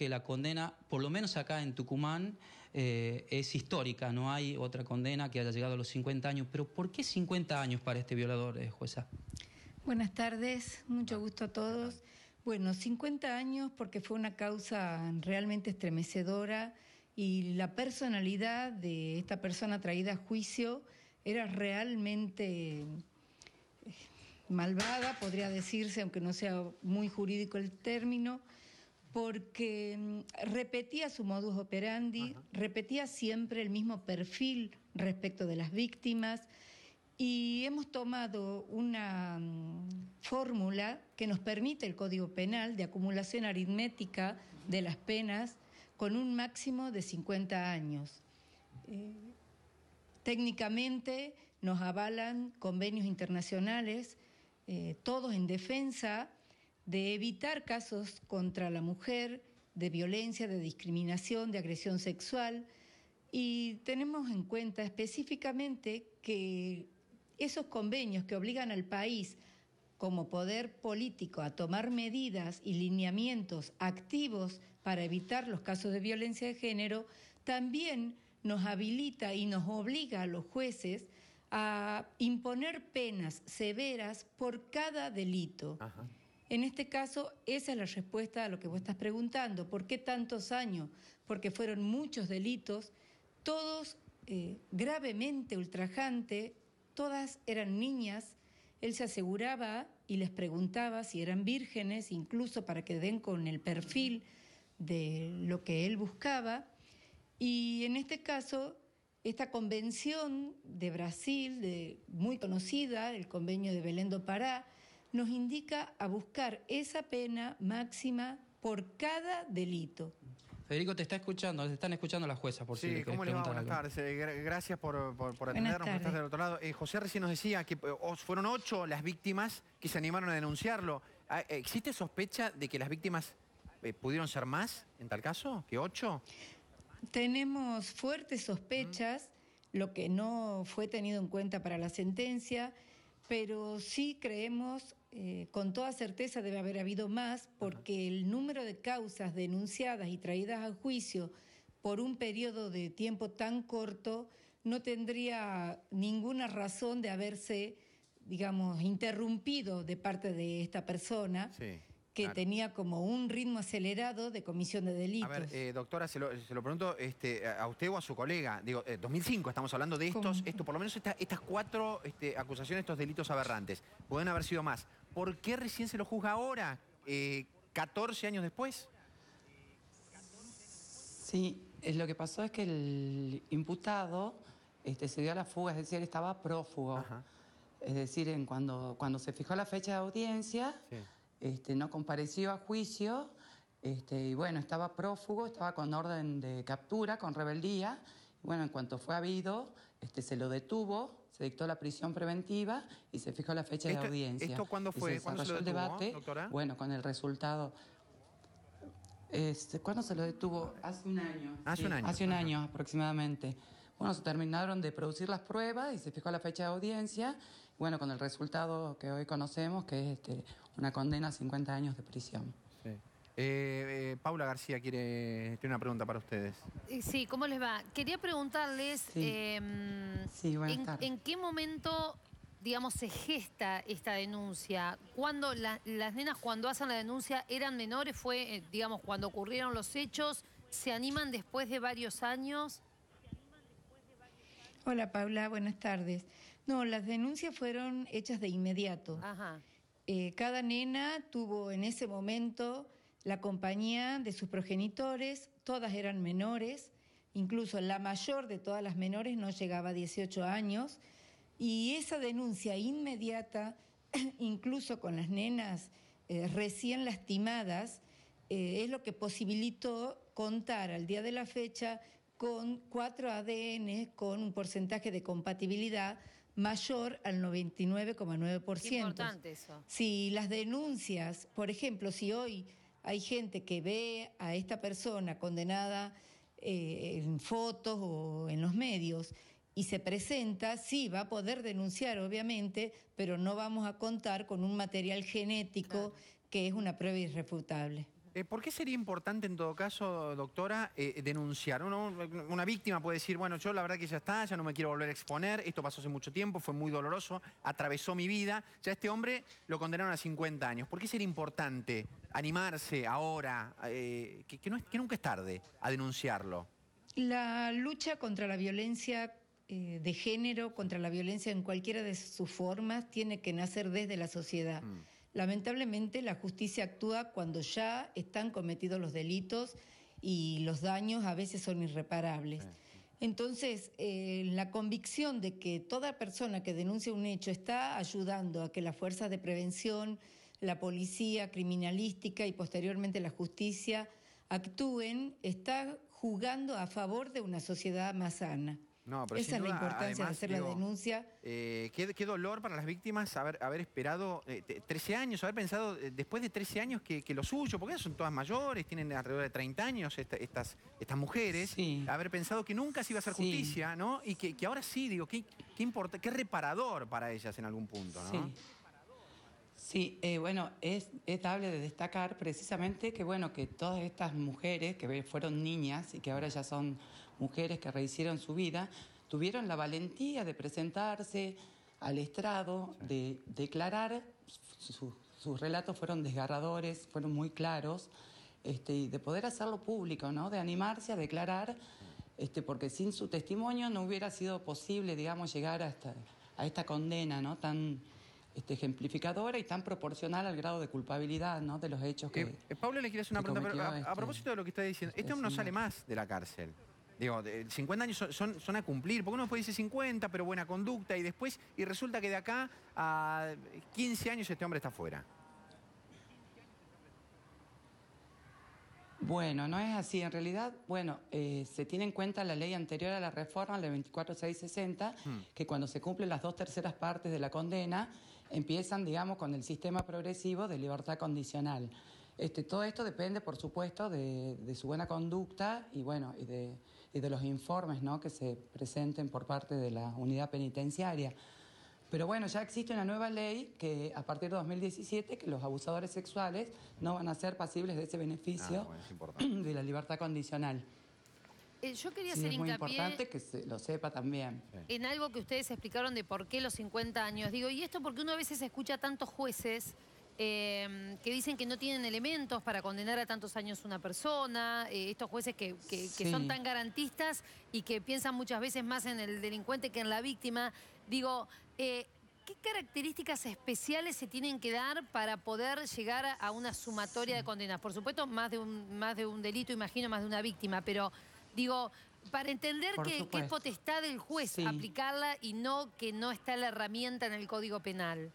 que la condena, por lo menos acá en Tucumán, eh, es histórica, no hay otra condena que haya llegado a los 50 años. Pero ¿por qué 50 años para este violador, eh, jueza? Buenas tardes, mucho gusto a todos. Bueno, 50 años porque fue una causa realmente estremecedora y la personalidad de esta persona traída a juicio era realmente malvada, podría decirse, aunque no sea muy jurídico el término, porque mm, repetía su modus operandi, repetía siempre el mismo perfil respecto de las víctimas y hemos tomado una mm, fórmula que nos permite el Código Penal de acumulación aritmética de las penas con un máximo de 50 años. Eh, técnicamente nos avalan convenios internacionales eh, todos en defensa de evitar casos contra la mujer, de violencia, de discriminación, de agresión sexual. Y tenemos en cuenta específicamente que esos convenios que obligan al país como poder político a tomar medidas y lineamientos activos para evitar los casos de violencia de género, también nos habilita y nos obliga a los jueces a imponer penas severas por cada delito. En este caso, esa es la respuesta a lo que vos estás preguntando. ¿Por qué tantos años? Porque fueron muchos delitos, todos eh, gravemente ultrajantes, todas eran niñas. Él se aseguraba y les preguntaba si eran vírgenes, incluso para que den con el perfil de lo que él buscaba. Y en este caso, esta convención de Brasil, muy conocida, el convenio de Belén do Pará, nos indica a buscar esa pena máxima por cada delito. Federico, te está escuchando, te están escuchando las juezas, por sí, si ¿cómo le va? Buenas tardes. Eh, gracias por, por, atendernos, estás del otro lado. Eh, José recién nos decía que eh, fueron ocho las víctimas que se animaron a denunciarlo. Ah, ¿Existe sospecha de que las víctimas pudieron ser más, en tal caso, que ocho? Tenemos fuertes sospechas, lo que no fue tenido en cuenta para la sentencia, pero sí creemos, eh, con toda certeza debe haber habido más, porque el número de causas denunciadas y traídas a juicio por un periodo de tiempo tan corto no tendría ninguna razón de haberse, digamos, interrumpido de parte de esta persona. Sí que tenía como un ritmo acelerado de comisión de delitos. A ver, eh, doctora, se lo, pregunto este, a usted o a su colega. Digo, 2005 eh, estamos hablando de estos, esto, por lo menos estas cuatro este, acusaciones, estos delitos aberrantes. Pueden haber sido más. ¿Por qué recién se lo juzga ahora, 14 eh, años después? Sí, lo que pasó es que el imputado este, se dio a la fuga, es decir, estaba prófugo. Es decir, en cuando, cuando se fijó la fecha de audiencia... Este, no compareció a juicio este, y bueno, estaba prófugo, estaba con orden de captura, con rebeldía. Bueno, en cuanto fue habido, este, se lo detuvo, se dictó la prisión preventiva y se fijó la fecha de audiencia. ¿Esto cuándo fue? ¿Cuándo se lo detuvo, el debate, doctora? Bueno, con el resultado... Este, ¿Cuándo se lo detuvo? Hace un año. Hace un año. Hace un año aproximadamente. Bueno, se terminaron de producir las pruebas y se fijó la fecha de audiencia. Bueno, con el resultado que hoy conocemos, que es este, una condena a 50 años de prisión. Eh, eh, Paula García quiere tiene una pregunta para ustedes. Eh, sí, ¿cómo les va? Quería preguntarles em, en, qué momento, digamos, se gesta esta denuncia. ¿Cuándo las nenas cuando hacen la denuncia eran menores? ¿Fue, digamos, cuando ocurrieron los hechos? ¿Se animan después de varios años? Hola Paula, buenas tardes. No, las denuncias fueron hechas de inmediato. Ajá. Eh, cada nena tuvo en ese momento la compañía de sus progenitores, todas eran menores, incluso la mayor de todas las menores no llegaba a 18 años, y esa denuncia inmediata, incluso con las nenas eh, recién lastimadas, eh, es lo que posibilitó contar al día de la fecha con cuatro ADN con un porcentaje de compatibilidad mayor al 99,9%. Importante eso. Si las denuncias, por ejemplo, si hoy hay gente que ve a esta persona condenada eh, en fotos o en los medios y se presenta, sí, va a poder denunciar, obviamente, pero no vamos a contar con un material genético que es una prueba irrefutable. Eh, ¿Por qué sería importante en todo caso, doctora, eh, denunciar? una víctima puede decir, bueno, yo la verdad que ya está, ya no me quiero volver a exponer, esto pasó hace mucho tiempo, fue muy doloroso, atravesó mi vida, ya este hombre lo condenaron a 50 años. ¿Por qué sería importante animarse ahora, eh, que, que nunca es tarde, a denunciarlo? La lucha contra la violencia de género, contra la violencia en cualquiera de sus formas, tiene que nacer desde la sociedad. Mm. Lamentablemente la justicia actúa cuando ya están cometidos los delitos y los daños a veces son irreparables. Entonces, eh, la convicción de que toda persona que denuncia un hecho está ayudando a que las fuerzas de prevención, la policía criminalística y posteriormente la justicia actúen, está jugando a favor de una sociedad más sana. Esa es la importancia de hacer la denuncia. Eh, qué, dolor para las víctimas haber, haber esperado 13 eh, años, haber pensado eh, después de 13 años que, lo suyo, porque son todas mayores, tienen alrededor de 30 años estas, estas mujeres, haber pensado que nunca se iba a hacer justicia, ¿no? Y que, ahora sí, digo, qué, qué, importa, qué reparador para ellas en algún punto, ¿no? Sí. Bueno, es, es dable de destacar precisamente que, bueno, que todas estas mujeres que fueron niñas y que ahora ya son mujeres que rehicieron su vida, tuvieron la valentía de presentarse al estrado, de declarar, sus relatos fueron desgarradores, fueron muy claros, este, y de poder hacerlo público, ¿no? de animarse a declarar, este, porque sin su testimonio no hubiera sido posible, digamos, llegar a esta, a esta condena ¿no? tan este, ejemplificadora y tan proporcional al grado de culpabilidad ¿no? de los hechos que... Eh, Pablo, le quiero hacer una pregunta, a, este propósito de lo que está diciendo, este hombre no sale más de la cárcel. Digo, 50 años son, son, a cumplir, porque uno puede decir 50, pero buena conducta, y después, y resulta que de acá a 15 años este hombre está fuera. Bueno, no es así. En realidad, bueno, eh, se tiene en cuenta la ley anterior a la reforma, la 24660, hmm. que cuando se cumplen las dos terceras partes de la condena, empiezan, digamos, con el sistema progresivo de libertad condicional. Este, todo esto depende, por supuesto, de, de su buena conducta y, bueno, y de y de los informes ¿no? que se presenten por parte de la unidad penitenciaria. Pero bueno, ya existe una nueva ley que a partir de 2017 que los abusadores sexuales no van a ser pasibles de ese beneficio ah, de la libertad condicional. Eh, yo quería sí, es muy importante que se lo sepa también. En algo que ustedes explicaron de por qué los 50 años. Digo, y esto porque uno a veces escucha a tantos jueces Em, que dicen que no tienen elementos para condenar a tantos años una persona, eh, estos jueces que, son tan garantistas y que piensan muchas veces más en el delincuente que en la víctima. Digo, eh, ¿qué características especiales se tienen que dar para poder llegar a una sumatoria de condenas? Por supuesto, más de, un, más de un delito, imagino, más de una víctima, pero digo, para entender que, es potestad del juez aplicarla y no que no está la herramienta en el Código Penal.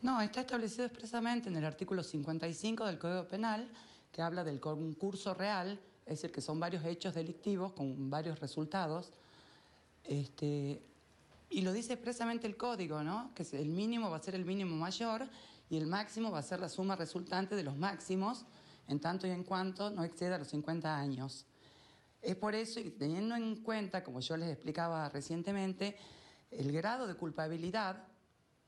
No, está establecido expresamente en el artículo 55 del Código Penal, que habla del concurso real, es decir, que son varios hechos delictivos con varios resultados. Este, y lo dice expresamente el código, ¿no? Que el mínimo va a ser el mínimo mayor y el máximo va a ser la suma resultante de los máximos, en tanto y en cuanto no exceda los 50 años. Es por eso, y teniendo en cuenta, como yo les explicaba recientemente, el grado de culpabilidad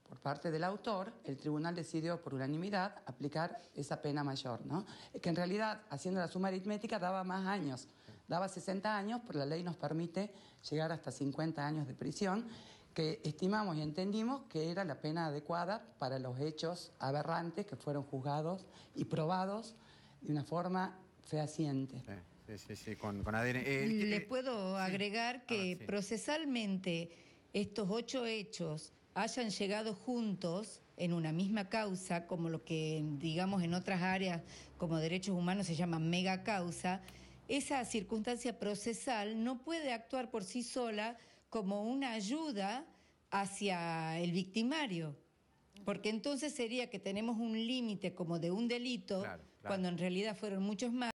por parte del autor, el tribunal decidió por unanimidad aplicar esa pena mayor, ¿no? Que en realidad, haciendo la suma aritmética, daba más años, daba 60 años, pero la ley nos permite llegar hasta 50 años de prisión, que estimamos y entendimos que era la pena adecuada para los hechos aberrantes que fueron juzgados y probados de una forma fehaciente. Sí, sí, sí, con, con eh, Le puedo agregar que procesalmente estos ocho hechos hayan llegado juntos en una misma causa, como lo que digamos en otras áreas como derechos humanos se llama mega causa, esa circunstancia procesal no puede actuar por sí sola como una ayuda hacia el victimario, porque entonces sería que tenemos un límite como de un delito, cuando en realidad fueron muchos más.